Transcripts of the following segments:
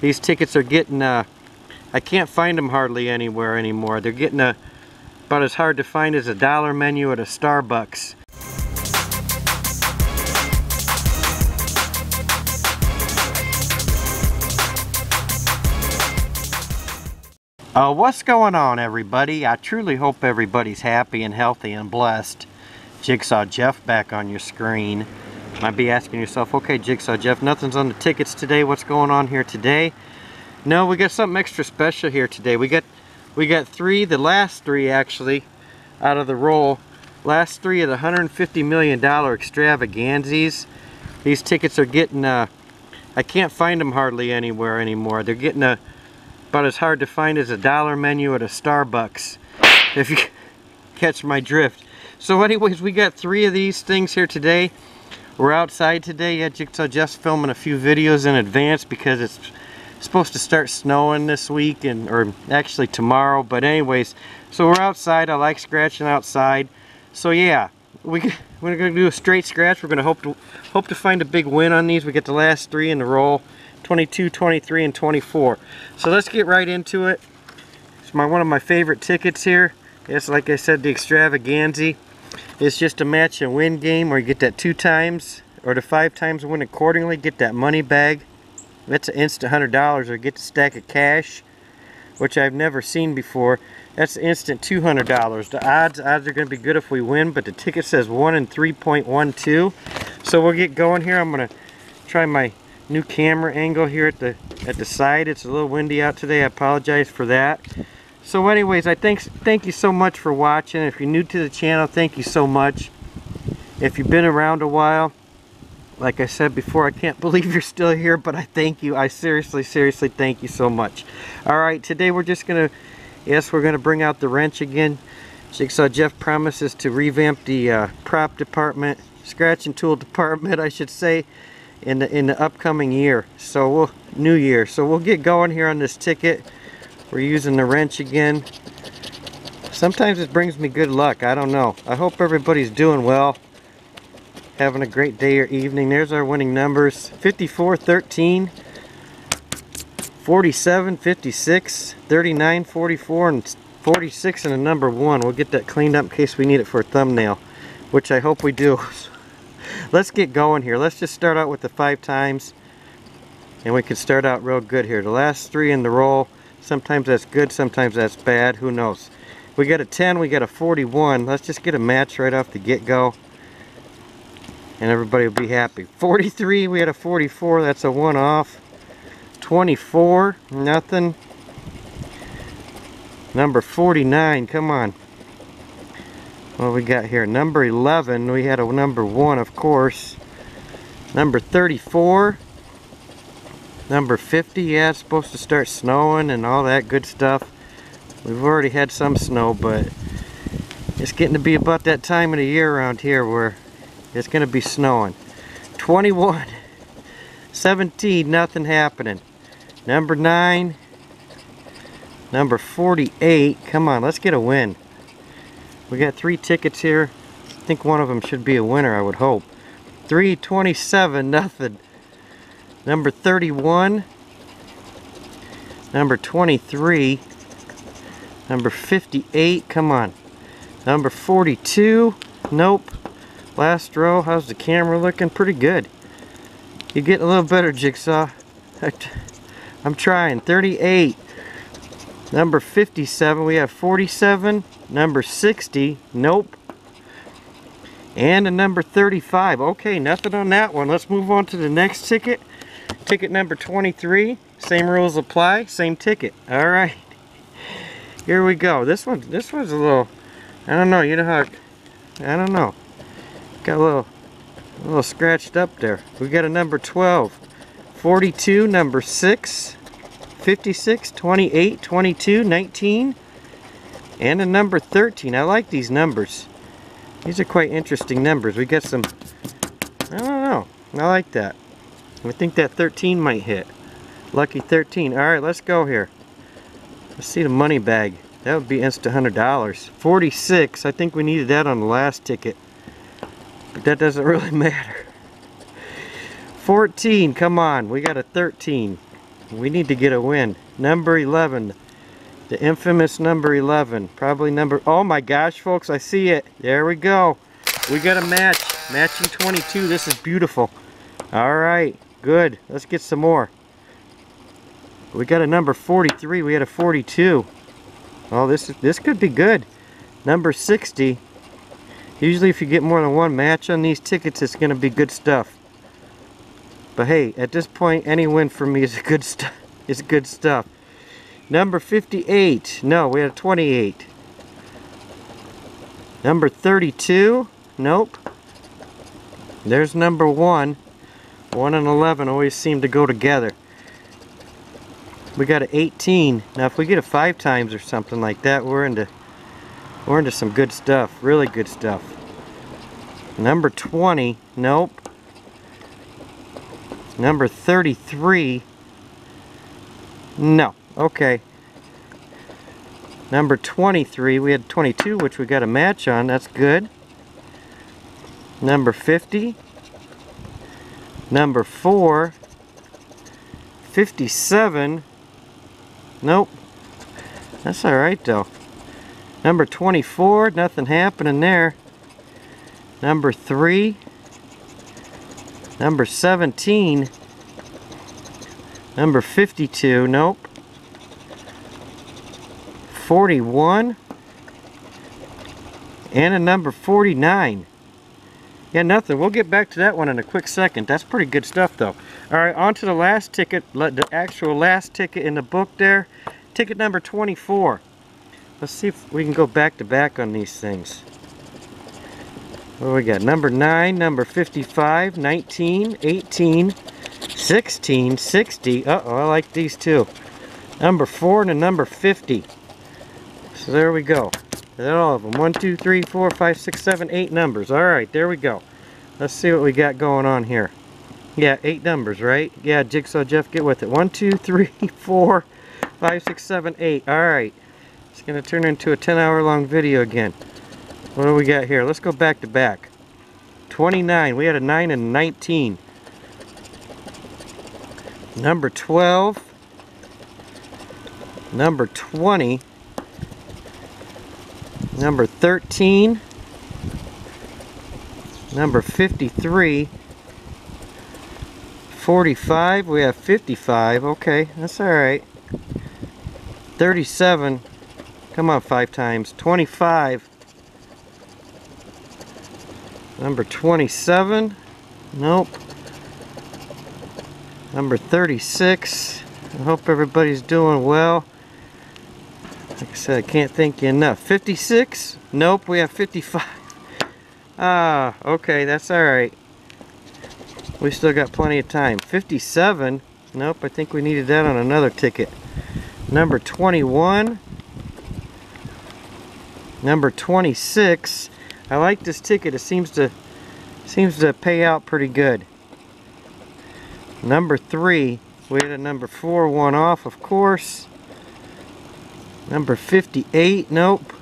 These tickets are getting, uh, I can't find them hardly anywhere anymore. They're getting a, about as hard to find as a dollar menu at a Starbucks. Uh, what's going on everybody? I truly hope everybody's happy and healthy and blessed. Jigsaw Jeff back on your screen. Might be asking yourself, okay Jigsaw Jeff, nothing's on the tickets today. What's going on here today? No, we got something extra special here today. We got we got three, the last three actually, out of the roll. Last three of the $150 million extravaganzas. These tickets are getting, uh, I can't find them hardly anywhere anymore. They're getting a, about as hard to find as a dollar menu at a Starbucks. If you catch my drift. So anyways, we got three of these things here today. We're outside today. Jigsaw just filming a few videos in advance because it's supposed to start snowing this week and or actually tomorrow. But anyways, so we're outside. I like scratching outside. So yeah, we we're gonna do a straight scratch. We're gonna hope to hope to find a big win on these. We get the last three in the roll. 22, 23, and 24. So let's get right into it. It's my one of my favorite tickets here. It's like I said, the extravaganza. It's just a match and win game where you get that two times or the five times win accordingly. Get that money bag. That's an instant $100 or get the stack of cash, which I've never seen before. That's instant $200. The odds, odds are going to be good if we win, but the ticket says 1 in 3.12. So we'll get going here. I'm going to try my new camera angle here at the at the side. It's a little windy out today. I apologize for that. So anyways, I thanks thank you so much for watching. If you're new to the channel, thank you so much. If you've been around a while, like I said before, I can't believe you're still here, but I thank you. I seriously, seriously thank you so much. All right, today we're just gonna, yes, we're gonna bring out the wrench again. Jigsaw Jeff promises to revamp the uh, prop department, scratch and tool department, I should say in the in the upcoming year so we'll new year so we'll get going here on this ticket we're using the wrench again. Sometimes it brings me good luck. I don't know. I hope everybody's doing well. Having a great day or evening. There's our winning numbers. 54 13 47 56 39 44 and 46 and a number one. We'll get that cleaned up in case we need it for a thumbnail which I hope we do. Let's get going here. Let's just start out with the five times. And we can start out real good here. The last three in the roll, sometimes that's good, sometimes that's bad. Who knows? We got a 10, we got a 41. Let's just get a match right off the get-go. And everybody will be happy. 43, we had a 44. That's a one off. 24, nothing. Number 49, come on what we got here number 11 we had a number 1 of course number 34 number 50 yeah it's supposed to start snowing and all that good stuff we've already had some snow but it's getting to be about that time of the year around here where it's going to be snowing 21 17 nothing happening number 9 number 48 come on let's get a win we got three tickets here. I think one of them should be a winner, I would hope. 327, nothing. Number 31. Number 23. Number 58, come on. Number 42, nope. Last row, how's the camera looking? Pretty good. You're getting a little better, Jigsaw. I'm trying. 38. Number 57, we have 47. Number 60, nope. And a number 35. Okay, nothing on that one. Let's move on to the next ticket. Ticket number 23. Same rules apply, same ticket. All right. Here we go. This one, this one's a little, I don't know, you know how, I don't know. Got a little, a little scratched up there. We got a number 12. 42, number 6. 56, 28, 22, 19, and a number 13. I like these numbers. These are quite interesting numbers. We got some, I don't know. I like that. I think that 13 might hit. Lucky 13. Alright, let's go here. Let's see the money bag. That would be instant $100. 46. I think we needed that on the last ticket. But that doesn't really matter. 14. Come on. We got a 13. We need to get a win. Number 11. The infamous number 11. Probably number... Oh my gosh, folks. I see it. There we go. We got a match. Matching 22. This is beautiful. Alright. Good. Let's get some more. We got a number 43. We had a 42. Oh, this, this could be good. Number 60. Usually if you get more than one match on these tickets, it's going to be good stuff. But hey, at this point, any win for me is good stuff. Is good stuff. Number 58. No, we had a 28. Number 32. Nope. There's number 1. 1 and 11 always seem to go together. We got an 18. Now if we get a 5 times or something like that, we're into we're into some good stuff. Really good stuff. Number 20. Nope. Number 33. No. Okay. Number 23. We had 22, which we got a match on. That's good. Number 50. Number 4. 57. Nope. That's alright, though. Number 24. Nothing happening there. Number 3. Number 17. Number 52. Nope. 41. And a number 49. Yeah, nothing. We'll get back to that one in a quick second. That's pretty good stuff, though. All right, on to the last ticket, the actual last ticket in the book there. Ticket number 24. Let's see if we can go back to back on these things. What we got? Number 9, number 55, 19, 18, 16, 60. Uh-oh, I like these two. Number 4 and a number 50. So there we go. That all of them. 1, 2, 3, 4, 5, 6, 7, 8 numbers. Alright, there we go. Let's see what we got going on here. Yeah, 8 numbers, right? Yeah, Jigsaw Jeff, get with it. 1, 2, 3, 4, 5, 6, 7, 8. Alright. It's going to turn into a 10 hour long video again. What do we got here? Let's go back to back. 29. We had a 9 and 19. Number 12. Number 20. Number 13. Number 53. 45. We have 55. Okay, that's alright. 37. Come on, five times. 25. Number 27. Nope. Number 36. I hope everybody's doing well. Like I said, I can't thank you enough. 56. Nope, we have 55. Ah, okay, that's alright. We still got plenty of time. 57. Nope, I think we needed that on another ticket. Number 21. Number 26. I like this ticket. It seems to seems to pay out pretty good. Number three, we had a number four one off, of course. Number 58, nope.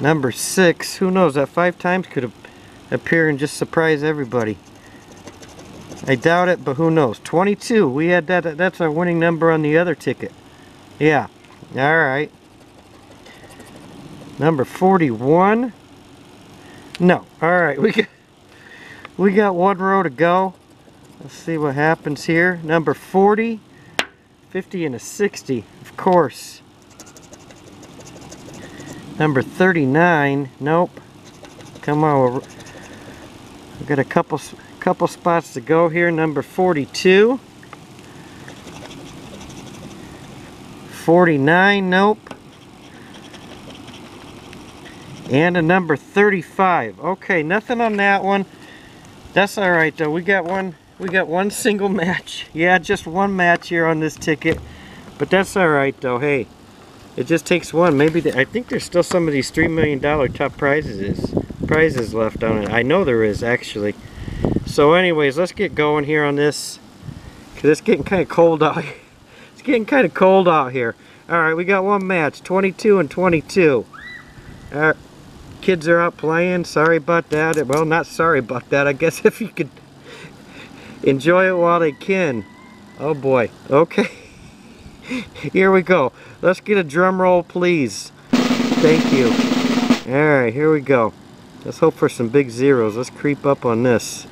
Number six, who knows, that five times could appear and just surprise everybody. I doubt it, but who knows. 22, we had that, that's our winning number on the other ticket. Yeah, all right. Number 41. No. Alright, we got, we got one row to go. Let's see what happens here. Number 40. 50 and a 60, of course. Number 39. Nope. Come on. We've got a couple, couple spots to go here. Number 42. 49. Nope. And a number 35. Okay, nothing on that one. That's all right though. We got one we got one single match. Yeah, just one match here on this ticket. But that's all right though. Hey, it just takes one. Maybe I think there's still some of these $3 million top prizes prizes left on it. I know there is actually. So anyways, let's get going here on this. Cause it's getting kind of cold out here. It's getting kind of cold out here. All right, we got one match, 22 and 22. All right kids are out playing. Sorry about that. Well, not sorry about that. I guess if you could enjoy it while they can. Oh boy. Okay. here we go. Let's get a drum roll, please. Thank you. Alright, here we go. Let's hope for some big zeros. Let's creep up on this.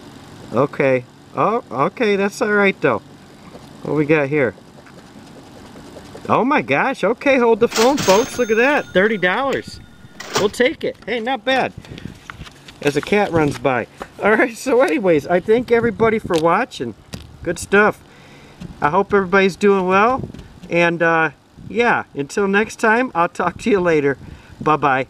Okay. Oh, okay, that's alright though. What we got here? Oh my gosh, okay, hold the phone folks. Look at that, $30. We'll take it. Hey, not bad. As a cat runs by. Alright, so anyways, I thank everybody for watching. Good stuff. I hope everybody's doing well. And uh, yeah, until next time, I'll talk to you later. Bye-bye.